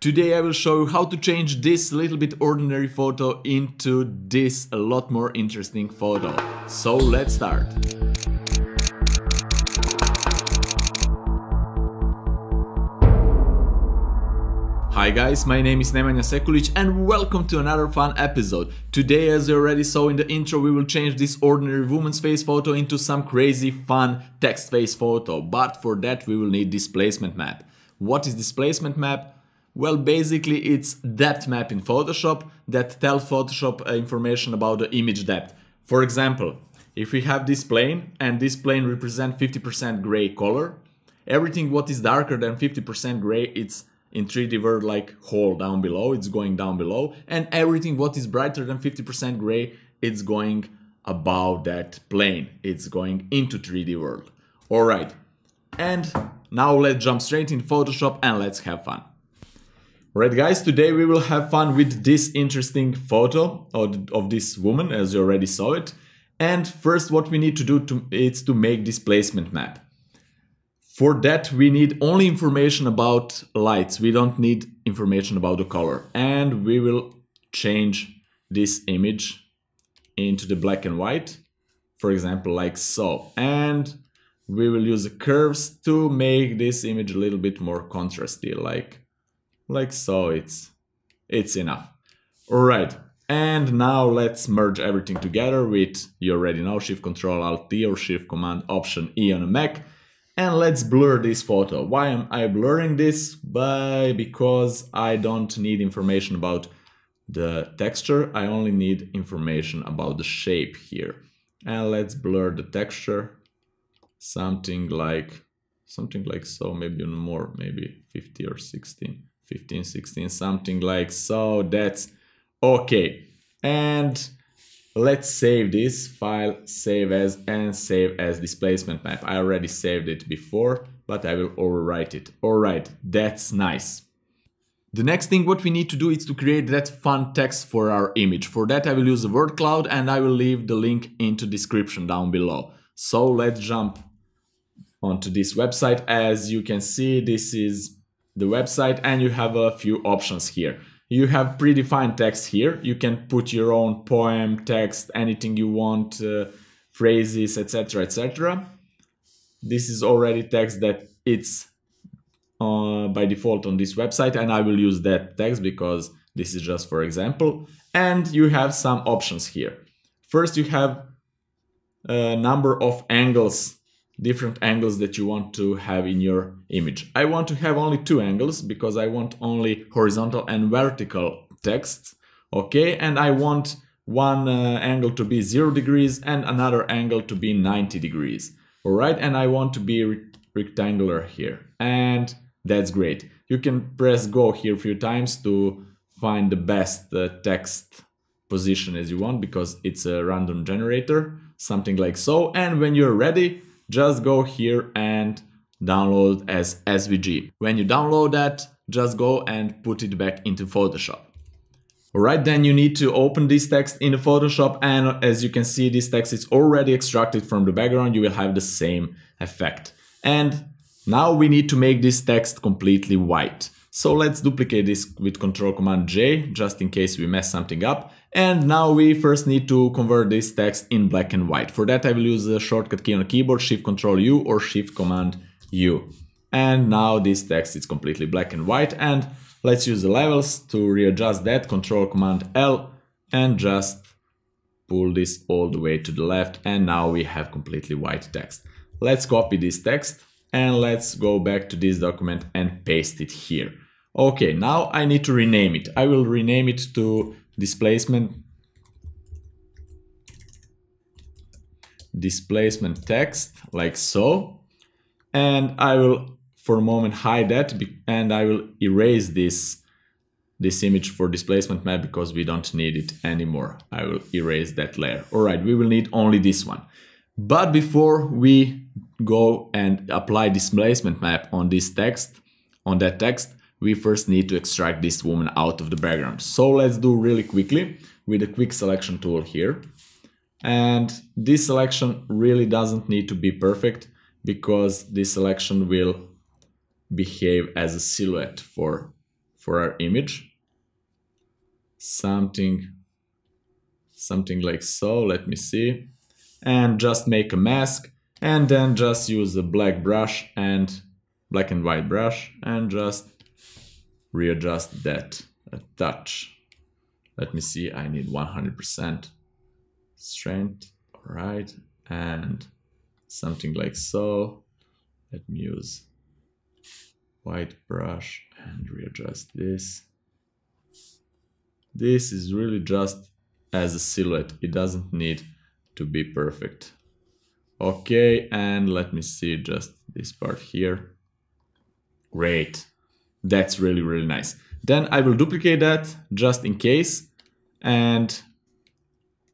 Today I will show you how to change this little bit ordinary photo into this a lot more interesting photo. So let's start. Hi guys, my name is Nemanja Sekulic and welcome to another fun episode. Today as you already saw in the intro we will change this ordinary woman's face photo into some crazy fun text face photo. But for that we will need displacement map. What is displacement map? Well, basically it's depth map in Photoshop that tells Photoshop uh, information about the image depth. For example, if we have this plane and this plane represent 50% gray color, everything what is darker than 50% gray it's in 3D world like hole down below, it's going down below, and everything what is brighter than 50% gray, it's going above that plane, it's going into 3D world. Alright, and now let's jump straight in Photoshop and let's have fun. Alright guys, today we will have fun with this interesting photo of, of this woman as you already saw it. And first what we need to do to, is to make displacement map. For that, we need only information about lights. We don't need information about the color. And we will change this image into the black and white, for example, like so. And we will use the curves to make this image a little bit more contrasty, like, like so. It's, it's enough. All right. And now let's merge everything together with, you already know, Shift Control Alt T or Shift Command Option E on a Mac and let's blur this photo. Why am I blurring this? By because I don't need information about the texture, I only need information about the shape here. And let's blur the texture, something like something like so, maybe even more, maybe 50 or 16, 15, 16, something like so. That's okay. And Let's save this file, save as and save as displacement map. I already saved it before, but I will overwrite it. Alright, that's nice. The next thing what we need to do is to create that fun text for our image. For that I will use word cloud and I will leave the link into description down below. So let's jump onto this website. As you can see, this is the website and you have a few options here you have predefined text here. You can put your own poem, text, anything you want, uh, phrases, etc, etc. This is already text that it's uh, by default on this website and I will use that text because this is just for example. And you have some options here. First you have a number of angles different angles that you want to have in your image. I want to have only two angles because I want only horizontal and vertical text. Okay, and I want one uh, angle to be 0 degrees and another angle to be 90 degrees. All right, and I want to be re rectangular here. And that's great. You can press go here a few times to find the best uh, text position as you want because it's a random generator, something like so. And when you're ready, just go here and download as SVG. When you download that, just go and put it back into Photoshop. Alright, then you need to open this text in the Photoshop and as you can see this text is already extracted from the background, you will have the same effect. And now we need to make this text completely white. So let's duplicate this with Control Command J, just in case we mess something up. And now we first need to convert this text in black and white. For that I will use the shortcut key on the keyboard, Shift Control U or Shift Command U. And now this text is completely black and white and let's use the levels to readjust that, Control Command L and just pull this all the way to the left and now we have completely white text. Let's copy this text and let's go back to this document and paste it here. Okay, now I need to rename it. I will rename it to displacement displacement text like so and I will for a moment hide that and I will erase this this image for displacement map because we don't need it anymore. I will erase that layer. All right, we will need only this one. But before we go and apply displacement map on this text, on that text, we first need to extract this woman out of the background. So let's do really quickly with a quick selection tool here. And this selection really doesn't need to be perfect because this selection will behave as a silhouette for, for our image. Something, something like so, let me see. And just make a mask and then just use a black brush and black and white brush and just readjust that a touch. Let me see, I need 100% strength, all right, and something like so. Let me use white brush and readjust this. This is really just as a silhouette, it doesn't need to be perfect. Okay, and let me see just this part here. Great, that's really, really nice. Then I will duplicate that just in case and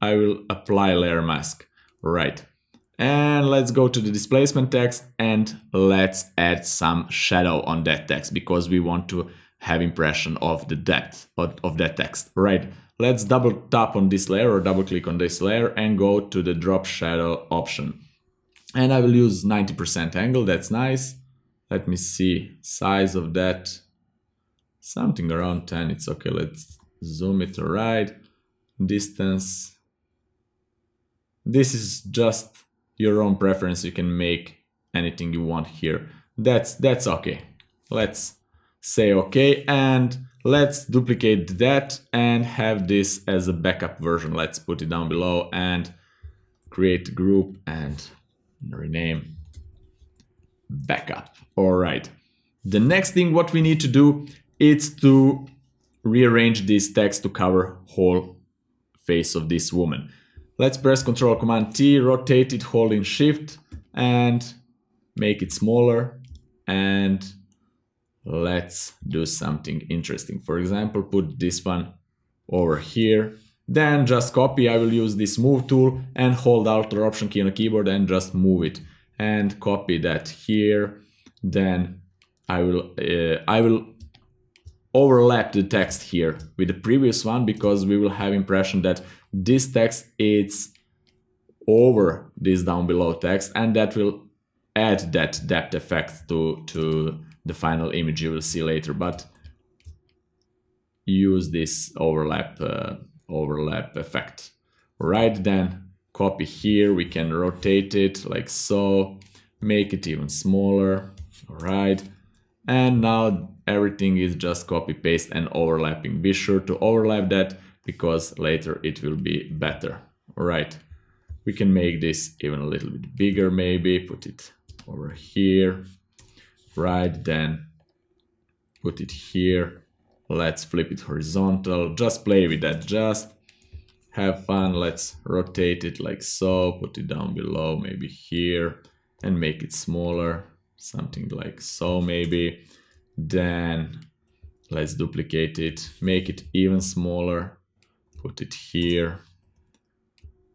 I will apply layer mask. Right. And let's go to the displacement text and let's add some shadow on that text because we want to have impression of the depth of, of that text. Right. Let's double tap on this layer or double click on this layer and go to the drop shadow option. And I will use 90% angle, that's nice. Let me see. Size of that. Something around 10 it's okay. Let's zoom it right. Distance. This is just your own preference. You can make anything you want here. That's that's okay. Let's say okay and let's duplicate that and have this as a backup version. Let's put it down below and create group and rename backup all right the next thing what we need to do is to rearrange this text to cover whole face of this woman. Let's press Ctrl Command T, rotate it holding Shift and make it smaller and let's do something interesting. For example, put this one over here. Then just copy, I will use this move tool and hold Alt or Option key on the keyboard and just move it and copy that here. Then I will uh, I will overlap the text here with the previous one because we will have impression that this text is over this down below text and that will add that depth effect to, to the final image you will see later but use this overlap uh, overlap effect right then copy here we can rotate it like so make it even smaller all right and now everything is just copy paste and overlapping. Be sure to overlap that because later it will be better all right we can make this even a little bit bigger maybe put it over here right then put it here. Let's flip it horizontal. Just play with that just have fun let's rotate it like so put it down below maybe here and make it smaller something like so maybe. Then let's duplicate it make it even smaller put it here.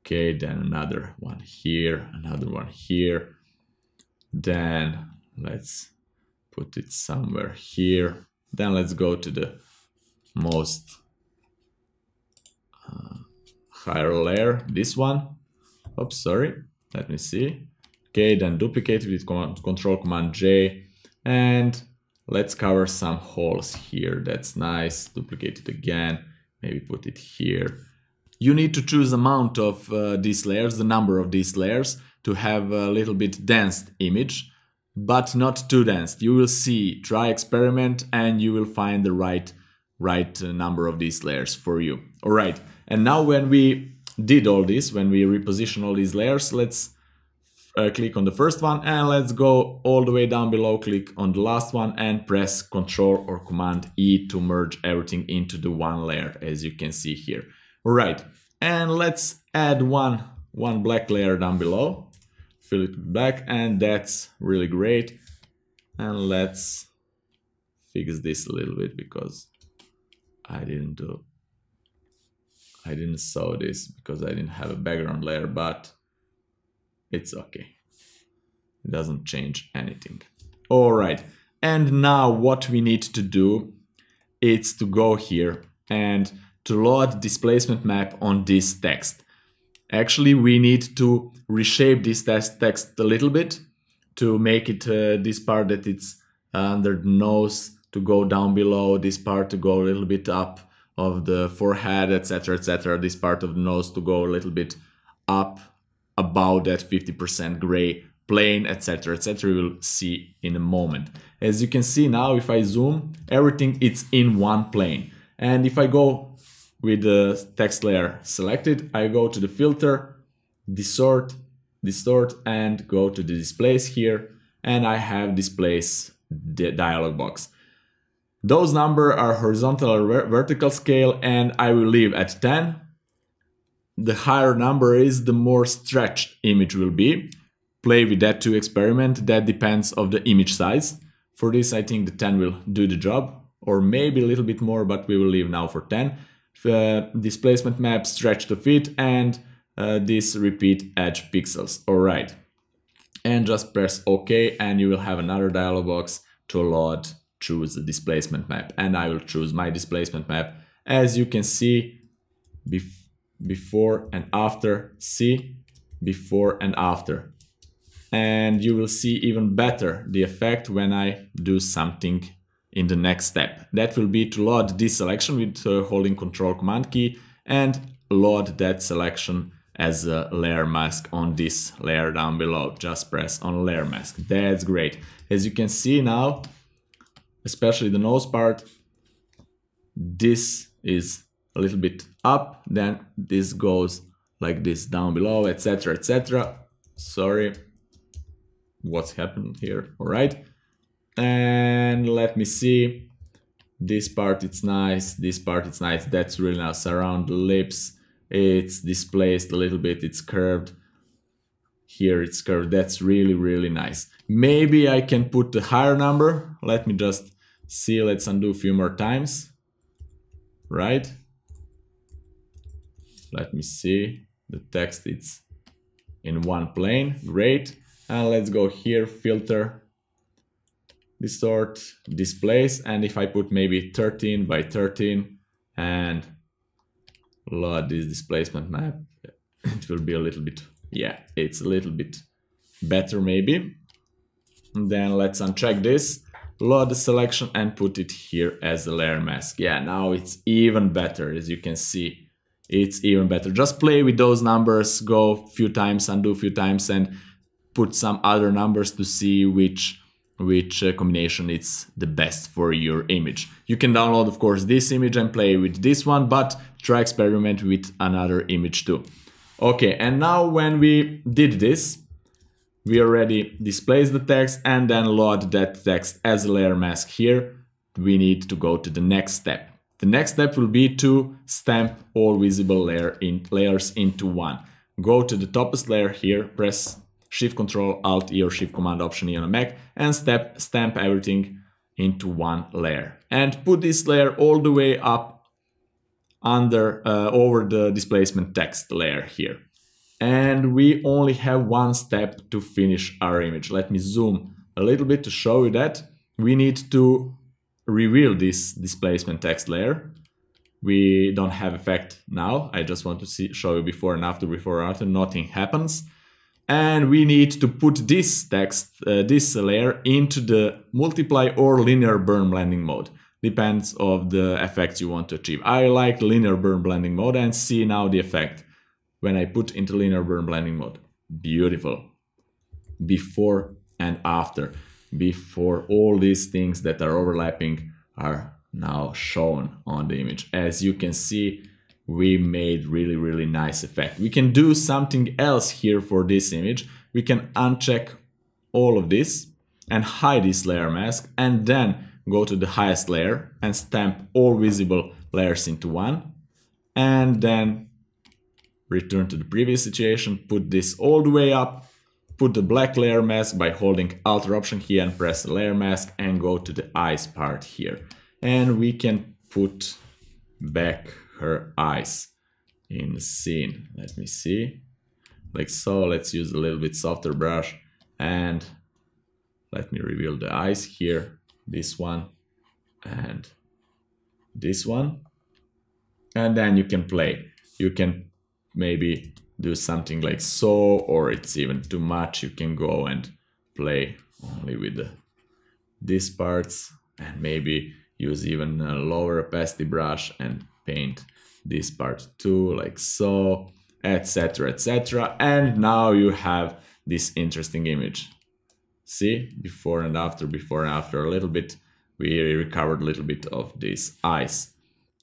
Okay then another one here another one here. Then let's put it somewhere here. Then let's go to the most uh, higher layer this one oops sorry let me see Okay, then duplicate it with Control Command J and let's cover some holes here. That's nice. Duplicate it again. Maybe put it here. You need to choose amount of uh, these layers, the number of these layers to have a little bit dense image, but not too dense. You will see, try experiment and you will find the right, right uh, number of these layers for you. All right. And now when we did all this, when we reposition all these layers, let's uh, click on the first one and let's go all the way down below, click on the last one and press Control or Command E to merge everything into the one layer as you can see here. All right, and let's add one, one black layer down below, fill it with black and that's really great. And let's fix this a little bit because I didn't do I didn't saw this because I didn't have a background layer, but it's okay. It doesn't change anything. All right. And now what we need to do is to go here and to load displacement map on this text. Actually, we need to reshape this text a little bit to make it uh, this part that it's under the nose to go down below, this part to go a little bit up of the forehead, etc., etc., this part of the nose to go a little bit up about that 50% gray plane, etc., etc. We will see in a moment. As you can see now, if I zoom, everything it's in one plane. And if I go with the text layer selected, I go to the filter, distort, distort, and go to the displace here, and I have displace the dialog box. Those numbers are horizontal or vertical scale, and I will leave at 10. The higher number is, the more stretched image will be play with that to experiment. That depends of the image size. For this, I think the 10 will do the job, or maybe a little bit more, but we will leave now for 10. Uh, displacement map stretch to fit and uh, this repeat edge pixels. All right. And just press OK and you will have another dialog box to load choose the displacement map. And I will choose my displacement map. As you can see, bef before and after, see, before and after and you will see even better the effect when I do something in the next step. That will be to load this selection with uh, holding control command key and load that selection as a layer mask on this layer down below. Just press on layer mask. That's great. As you can see now, especially the nose part, this is a little bit up, then this goes like this down below, etc, etc. Sorry, what's happened here, all right? And let me see, this part it's nice, this part it's nice, that's really nice, around the lips, it's displaced a little bit, it's curved, here it's curved, that's really, really nice. Maybe I can put the higher number, let me just see, let's undo a few more times, right? Let me see, the text it's in one plane, great. And let's go here filter distort displace. And if I put maybe 13 by 13 and load this displacement map it will be a little bit yeah it's a little bit better maybe. And then let's uncheck this load the selection and put it here as a layer mask yeah now it's even better as you can see it's even better just play with those numbers go a few times undo a few times and put some other numbers to see which which uh, combination is the best for your image. You can download of course this image and play with this one, but try experiment with another image too. Okay, and now when we did this, we already displace the text and then load that text as a layer mask here. We need to go to the next step. The next step will be to stamp all visible layer in layers into one. Go to the topmost layer here, press Shift Control Alt E or Shift Command Option E on a Mac and step, stamp everything into one layer. And put this layer all the way up under uh, over the displacement text layer here. And we only have one step to finish our image. Let me zoom a little bit to show you that. We need to reveal this displacement text layer. We don't have effect now. I just want to see, show you before and after, before and after, nothing happens and we need to put this text, uh, this layer into the multiply or linear burn blending mode. Depends of the effects you want to achieve. I like linear burn blending mode and see now the effect when I put into linear burn blending mode. Beautiful. Before and after. Before all these things that are overlapping are now shown on the image. As you can see, we made really, really nice effect. We can do something else here for this image. We can uncheck all of this and hide this layer mask and then go to the highest layer and stamp all visible layers into one and then return to the previous situation, put this all the way up, put the black layer mask by holding Alt or option here and press layer mask and go to the eyes part here. And we can put back her eyes in the scene. Let me see. Like so, let's use a little bit softer brush and let me reveal the eyes here. This one and this one. And then you can play. You can maybe do something like so, or it's even too much. You can go and play only with the, these parts and maybe use even a lower opacity brush and paint this part too like so etc etc and now you have this interesting image. See? Before and after before and after a little bit. We recovered a little bit of this ice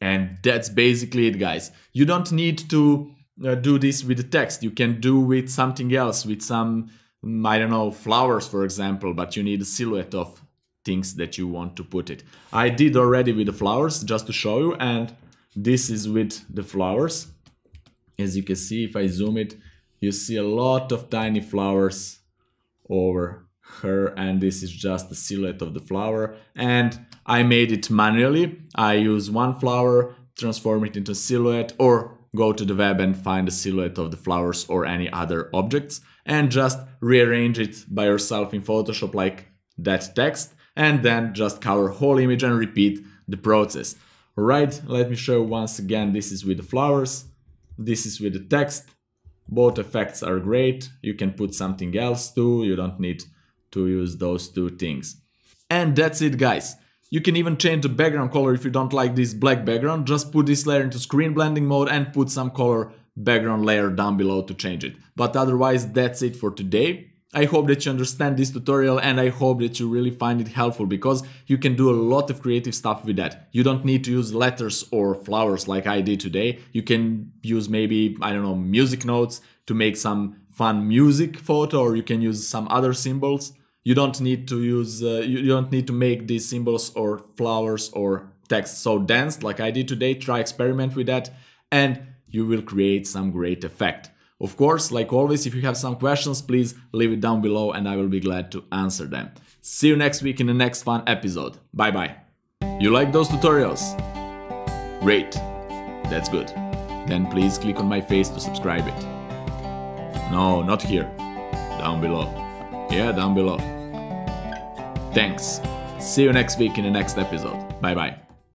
and that's basically it guys. You don't need to uh, do this with the text. You can do with something else with some mm, i don't know flowers for example but you need a silhouette of things that you want to put it. I did already with the flowers just to show you and this is with the flowers. As you can see if i zoom it you see a lot of tiny flowers over her and this is just the silhouette of the flower. And I made it manually. I use one flower, transform it into silhouette or go to the web and find the silhouette of the flowers or any other objects and just rearrange it by yourself in Photoshop like that text and then just cover whole image and repeat the process. Alright, let me show once again, this is with the flowers, this is with the text, both effects are great, you can put something else too, you don't need to use those two things. And that's it guys. You can even change the background color if you don't like this black background, just put this layer into screen blending mode and put some color background layer down below to change it. But otherwise that's it for today. I hope that you understand this tutorial and I hope that you really find it helpful because you can do a lot of creative stuff with that. You don't need to use letters or flowers like I did today. You can use maybe, I don't know, music notes to make some fun music photo or you can use some other symbols you don't need to use uh, you don't need to make these symbols or flowers or text so dense like I did today. Try experiment with that and you will create some great effect. Of course like always if you have some questions please leave it down below and I will be glad to answer them. See you next week in the next fun episode. Bye bye. You like those tutorials? Great. That's good. Then please click on my face to subscribe it. No not here. Down below yeah down below Thanks. See you next week in the next episode. Bye bye.